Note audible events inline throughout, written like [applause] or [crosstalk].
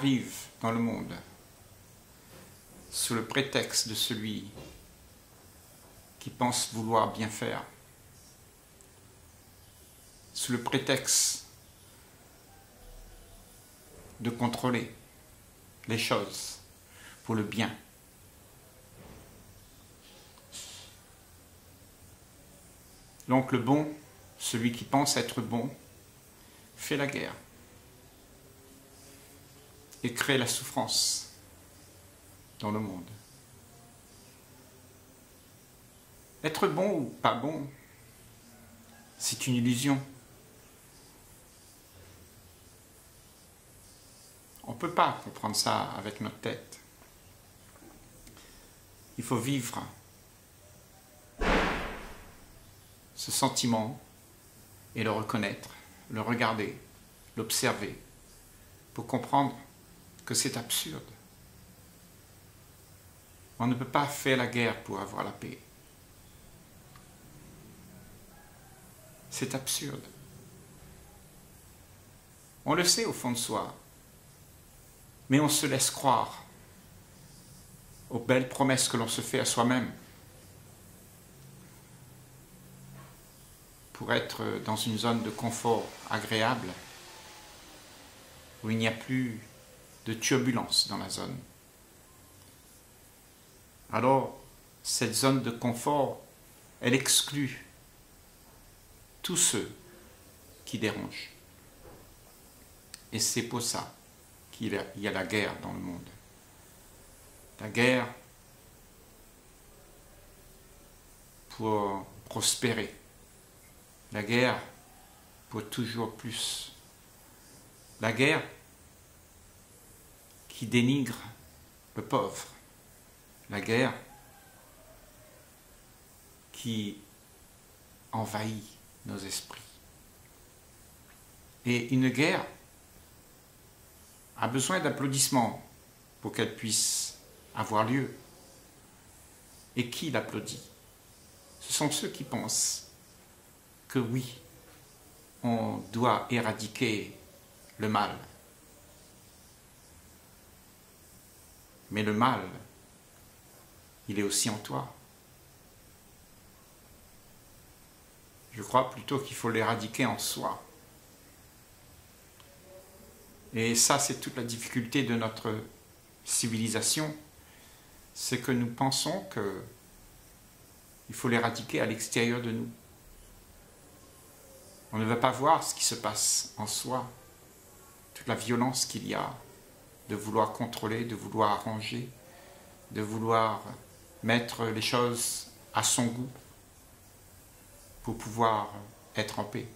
arrive dans le monde sous le prétexte de celui qui pense vouloir bien faire, sous le prétexte de contrôler les choses pour le bien. Donc le bon, celui qui pense être bon, fait la guerre et crée la souffrance dans le monde. Être bon ou pas bon, c'est une illusion. On ne peut pas comprendre ça avec notre tête. Il faut vivre ce sentiment et le reconnaître, le regarder, l'observer, pour comprendre c'est absurde. On ne peut pas faire la guerre pour avoir la paix. C'est absurde. On le sait au fond de soi, mais on se laisse croire aux belles promesses que l'on se fait à soi-même pour être dans une zone de confort agréable où il n'y a plus de turbulence dans la zone. Alors, cette zone de confort, elle exclut tous ceux qui dérangent. Et c'est pour ça qu'il y a la guerre dans le monde. La guerre pour prospérer. La guerre pour toujours plus. La guerre qui dénigre le pauvre. La guerre qui envahit nos esprits. Et une guerre a besoin d'applaudissements pour qu'elle puisse avoir lieu. Et qui l'applaudit? Ce sont ceux qui pensent que oui, on doit éradiquer le mal. Mais le mal, il est aussi en toi. Je crois plutôt qu'il faut l'éradiquer en soi. Et ça, c'est toute la difficulté de notre civilisation, c'est que nous pensons que il faut l'éradiquer à l'extérieur de nous. On ne veut pas voir ce qui se passe en soi, toute la violence qu'il y a, de vouloir contrôler, de vouloir arranger, de vouloir mettre les choses à son goût pour pouvoir être en paix.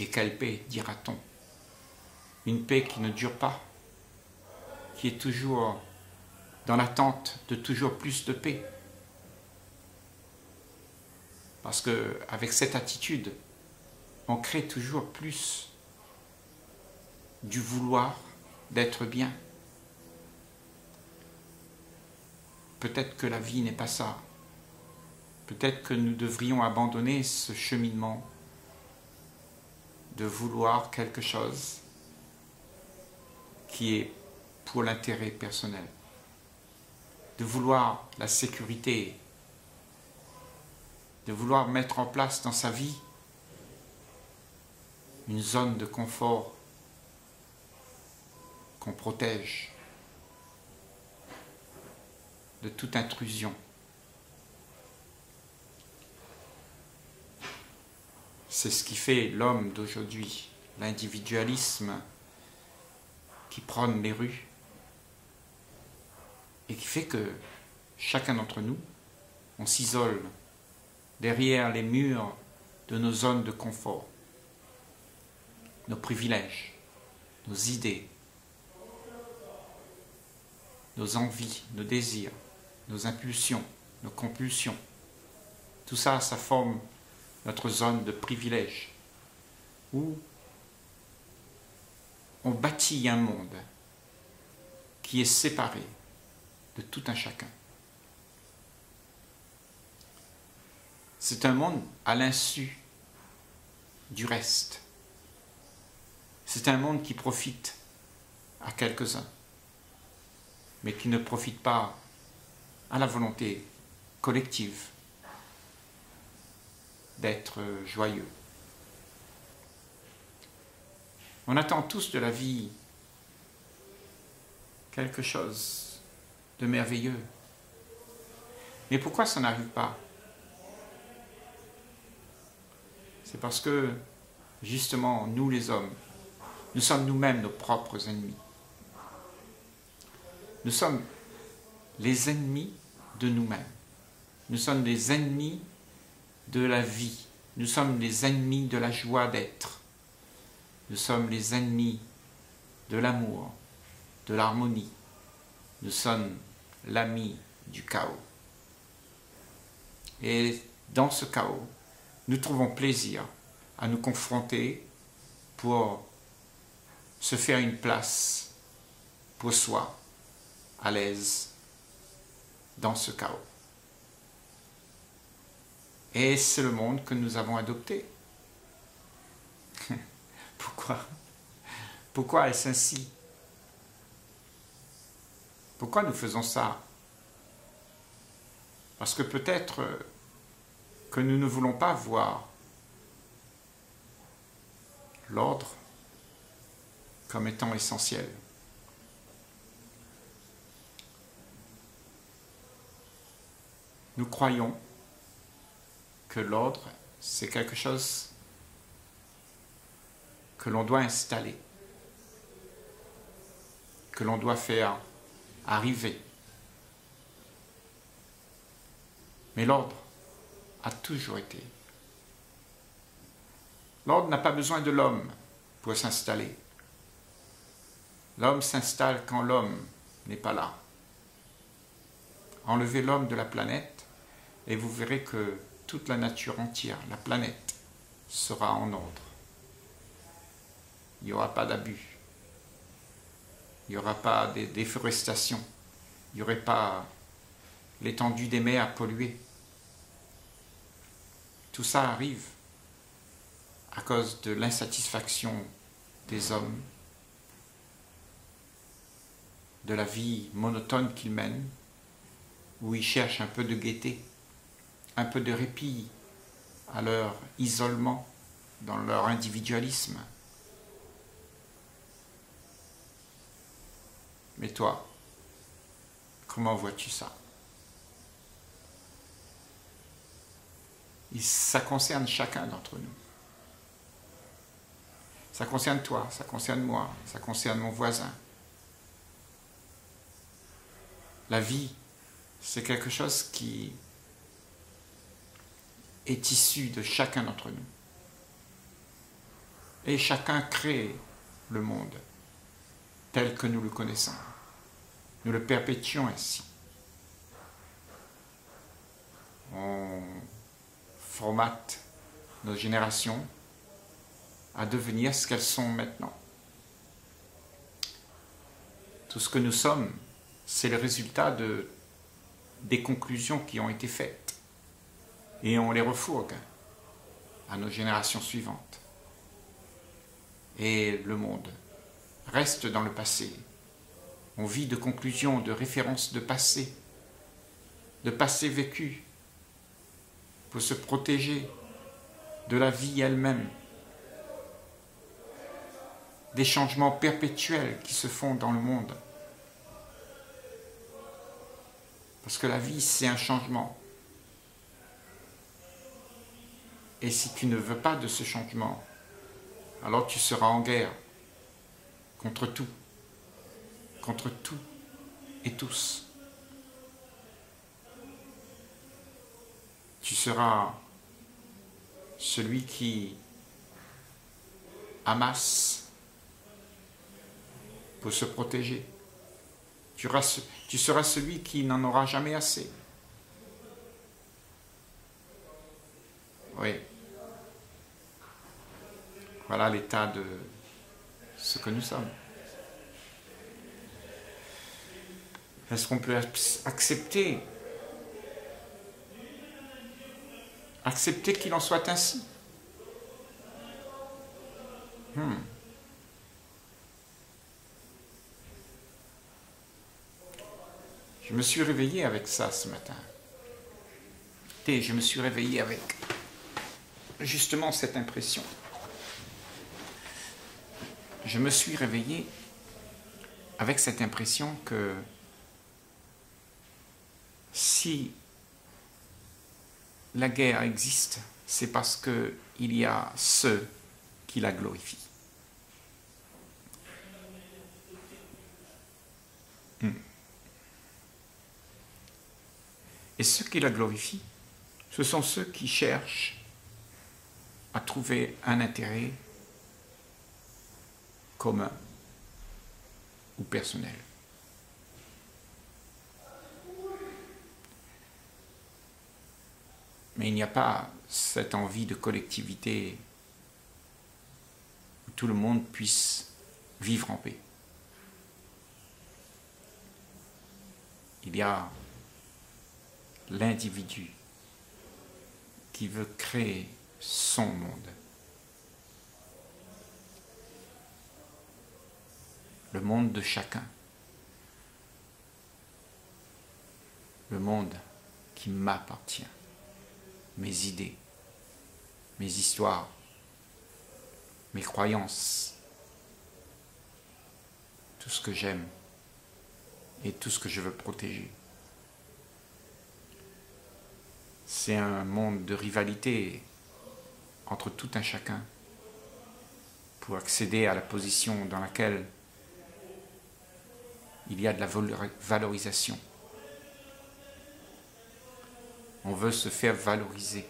Et quelle paix, dira-t-on? Une paix qui ne dure pas, qui est toujours dans l'attente de toujours plus de paix. Parce que avec cette attitude, on crée toujours plus du vouloir d'être bien. Peut-être que la vie n'est pas ça. Peut-être que nous devrions abandonner ce cheminement de vouloir quelque chose qui est pour l'intérêt personnel, de vouloir la sécurité, de vouloir mettre en place dans sa vie une zone de confort qu'on protège de toute intrusion. C'est ce qui fait l'homme d'aujourd'hui, l'individualisme qui prône les rues et qui fait que chacun d'entre nous, on s'isole derrière les murs de nos zones de confort, nos privilèges, nos idées, nos envies, nos désirs, nos impulsions, nos compulsions. Tout ça, ça forme notre zone de privilège, où on bâtit un monde qui est séparé de tout un chacun. C'est un monde à l'insu du reste. C'est un monde qui profite à quelques-uns, mais qui ne profite pas à la volonté collective d'être joyeux. On attend tous de la vie quelque chose de merveilleux. Mais pourquoi ça n'arrive pas? C'est parce que, justement, nous les hommes, nous sommes nous-mêmes nos propres ennemis. Nous sommes les ennemis de nous-mêmes. Nous sommes les ennemis de la vie. Nous sommes les ennemis de la joie d'être. Nous sommes les ennemis de l'amour, de l'harmonie. Nous sommes l'ami du chaos. Et dans ce chaos, nous trouvons plaisir à nous confronter pour se faire une place pour soi, à l'aise, dans ce chaos. Et c'est le monde que nous avons adopté. [laughs] Pourquoi? Pourquoi est-ce ainsi? Pourquoi nous faisons ça? Parce que peut-être que nous ne voulons pas voir l'ordre comme étant essentiel. Nous croyons que l'ordre, c'est quelque chose que l'on doit installer, que l'on doit faire arriver. Mais l'ordre a toujours été. L'ordre n'a pas besoin de l'homme pour s'installer. L'homme s'installe quand l'homme n'est pas là. Enlevez l'homme de la planète et vous verrez que toute la nature entière, la planète, sera en ordre. Il n'y aura pas d'abus. Il n'y aura pas de déforestation. Il n'y aurait pas l'étendue des mers polluée. Tout ça arrive à cause de l'insatisfaction des hommes, de la vie monotone qu'ils mènent, où ils cherchent un peu de gaieté, un peu de répit à leur isolement, dans leur individualisme. Mais toi, comment vois-tu ça? Ça concerne chacun d'entre nous. Ça concerne toi, ça concerne moi, ça concerne mon voisin. La vie, c'est quelque chose qui est issu de chacun d'entre nous. Et chacun crée le monde tel que nous le connaissons. Nous le perpétuons ainsi. On formate nos générations à devenir ce qu'elles sont maintenant. Tout ce que nous sommes, c'est le résultat de, des conclusions qui ont été faites. Et on les refourgue à nos générations suivantes. Et le monde reste dans le passé. On vit de conclusions, de références de passé, de passé vécu, pour se protéger de la vie elle-même des changements perpétuels qui se font dans le monde. Parce que la vie, c'est un changement. Et si tu ne veux pas de ce changement, alors tu seras en guerre contre tout, contre tout et tous. Tu seras celui qui amasse pour se protéger. Tu, seras celui qui n'en aura jamais assez. Oui. Voilà l'état de ce que nous sommes. Est-ce qu'on peut accepter Accepter qu'il en soit ainsi? Hmm. Je me suis réveillé avec ça ce matin. Et je me suis réveillé avec justement cette impression. Je me suis réveillé avec cette impression que si la guerre existe, c'est parce qu'il y a ceux qui la glorifient. Hmm. Et ceux qui la glorifient, ce sont ceux qui cherchent à trouver un intérêt commun ou personnel. Mais il n'y a pas cette envie de collectivité où tout le monde puisse vivre en paix. Il y a l'individu qui veut créer son monde. Le monde de chacun. Le monde qui m'appartient. Mes idées, mes histoires, mes croyances, tout ce que j'aime et tout ce que je veux protéger. C'est un monde de rivalité entre tout un chacun pour accéder à la position dans laquelle il y a de la valorisation. On veut se faire valoriser.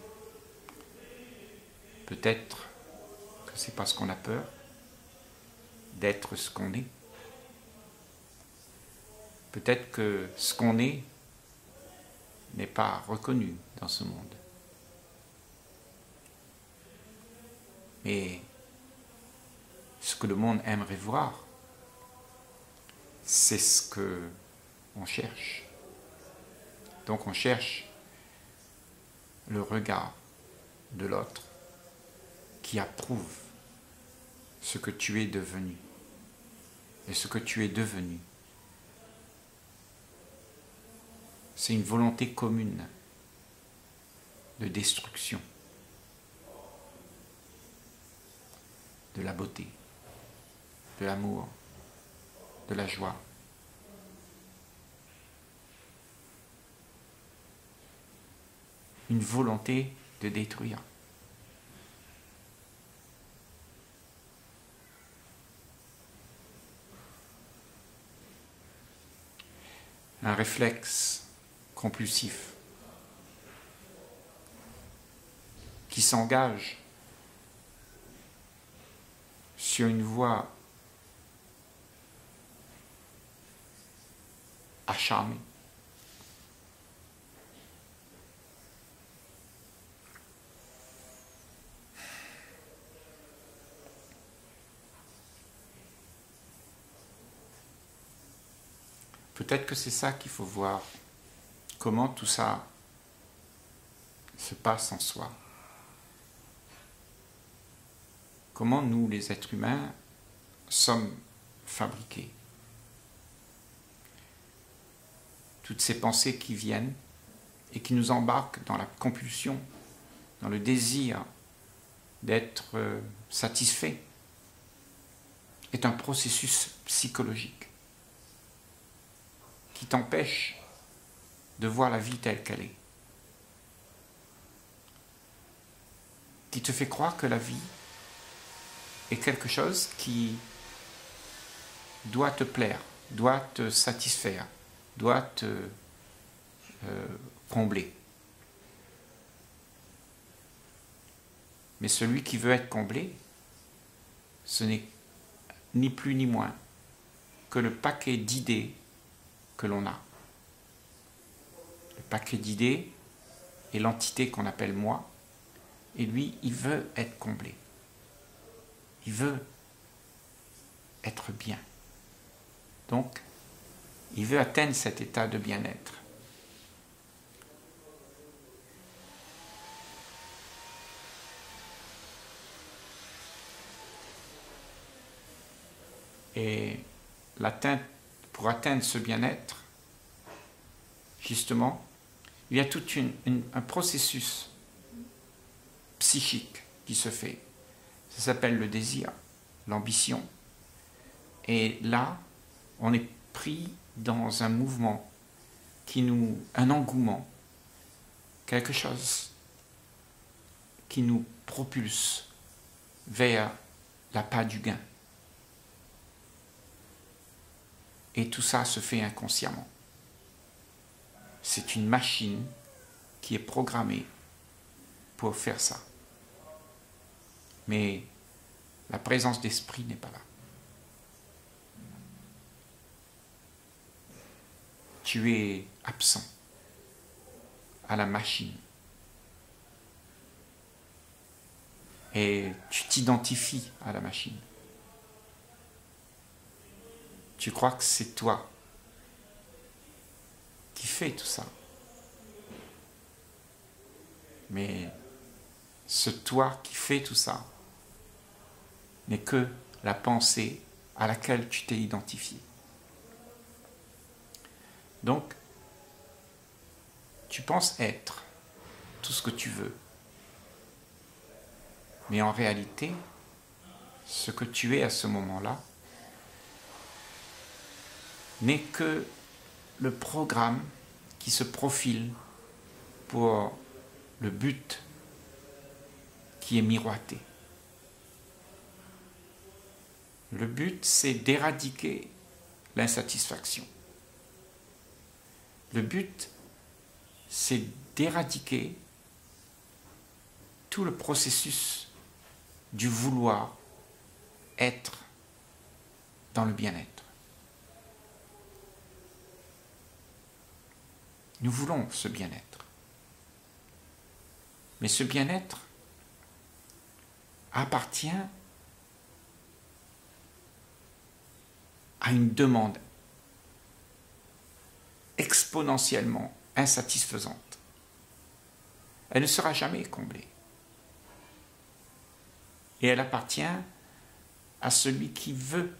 Peut-être que c'est parce qu'on a peur d'être ce qu'on est. Peut-être que ce qu'on est n'est pas reconnu dans ce monde. Mais ce que le monde aimerait voir, c'est ce que on cherche. Donc on cherche le regard de l'autre qui approuve ce que tu es devenu. Et ce que tu es devenu, c'est une volonté commune de destruction. de la beauté, de l'amour, de la joie. Une volonté de détruire. Un réflexe compulsif qui s'engage sur une voie acharnée. Peut-être que c'est ça qu'il faut voir, comment tout ça se passe en soi. comment nous, les êtres humains, sommes fabriqués. Toutes ces pensées qui viennent et qui nous embarquent dans la compulsion, dans le désir d'être euh, satisfait, est un processus psychologique qui t'empêche de voir la vie telle qu'elle est, qui te fait croire que la vie est quelque chose qui doit te plaire, doit te satisfaire, doit te euh, combler. Mais celui qui veut être comblé, ce n'est ni plus ni moins que le paquet d'idées que l'on a. Le paquet d'idées est l'entité qu'on appelle moi, et lui, il veut être comblé. Il veut être bien. Donc, il veut atteindre cet état de bien-être. Et pour atteindre ce bien-être, justement, il y a tout un processus psychique qui se fait. Ça s'appelle le désir, l'ambition. Et là, on est pris dans un mouvement qui nous, un engouement, quelque chose qui nous propulse vers la pas du gain. Et tout ça se fait inconsciemment. C'est une machine qui est programmée pour faire ça. Mais la présence d'esprit n'est pas là. Tu es absent à la machine. Et tu t'identifies à la machine. Tu crois que c'est toi qui fais tout ça. Mais ce toi qui fait tout ça n'est que la pensée à laquelle tu t'es identifié. Donc, tu penses être tout ce que tu veux. Mais en réalité, ce que tu es à ce moment-là n'est que le programme qui se profile pour le but qui est miroité. Le but, c'est d'éradiquer l'insatisfaction. Le but, c'est d'éradiquer tout le processus du vouloir être dans le bien-être. Nous voulons ce bien-être. Mais ce bien-être appartient à une demande exponentiellement insatisfaisante. Elle ne sera jamais comblée. Et elle appartient à celui qui veut,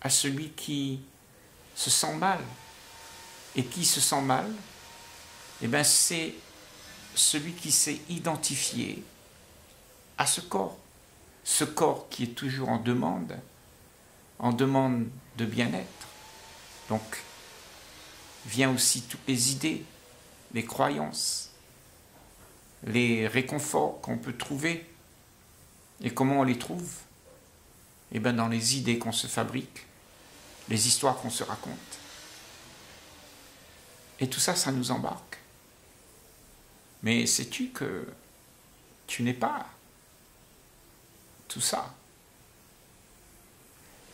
à celui qui se sent mal. Et qui se sent mal Eh bien, c'est celui qui s'est identifié à ce corps. Ce corps qui est toujours en demande, en demande de bien-être. Donc, vient aussi toutes les idées, les croyances, les réconforts qu'on peut trouver. Et comment on les trouve? Eh bien dans les idées qu'on se fabrique, les histoires qu'on se raconte. Et tout ça, ça nous embarque. Mais sais-tu que tu n'es pas tout ça?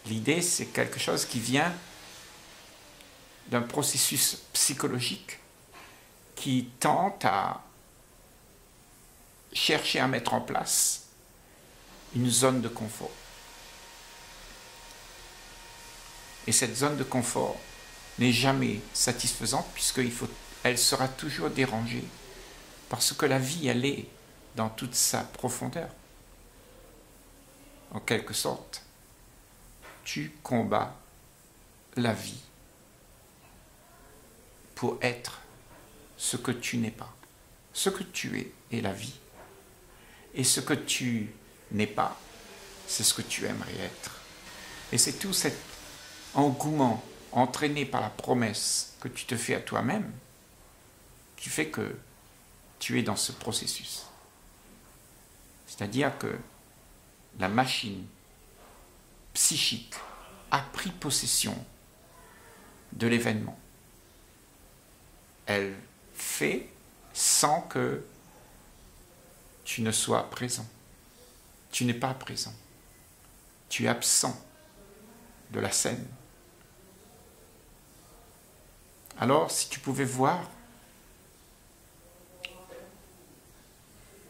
L'idée, c'est quelque chose qui vient d'un processus psychologique qui tente à chercher à mettre en place une zone de confort. Et cette zone de confort n'est jamais satisfaisante puisqu'elle sera toujours dérangée parce que la vie, elle est dans toute sa profondeur. En quelque sorte, tu combats la vie être ce que tu n'es pas. Ce que tu es est la vie. Et ce que tu n'es pas, c'est ce que tu aimerais être. Et c'est tout cet engouement entraîné par la promesse que tu te fais à toi-même qui fait que tu es dans ce processus. C'est-à-dire que la machine psychique a pris possession de l'événement. Elle fait sans que tu ne sois présent. Tu n'es pas présent. Tu es absent de la scène. Alors, si tu pouvais voir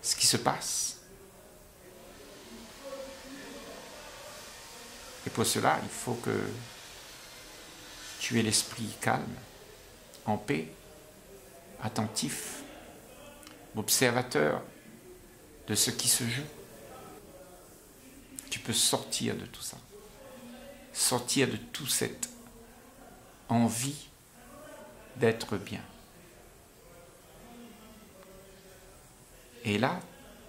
ce qui se passe, et pour cela, il faut que tu aies l'esprit calme, en paix, attentif, observateur de ce qui se joue. Tu peux sortir de tout ça, sortir de toute cette envie d'être bien. Et là,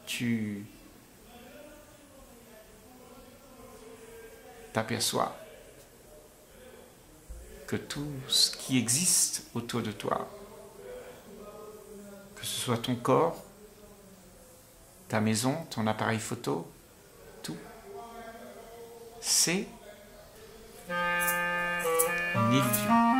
tu t'aperçois que tout ce qui existe autour de toi, que ce soit ton corps, ta maison, ton appareil photo, tout, c'est une illusion.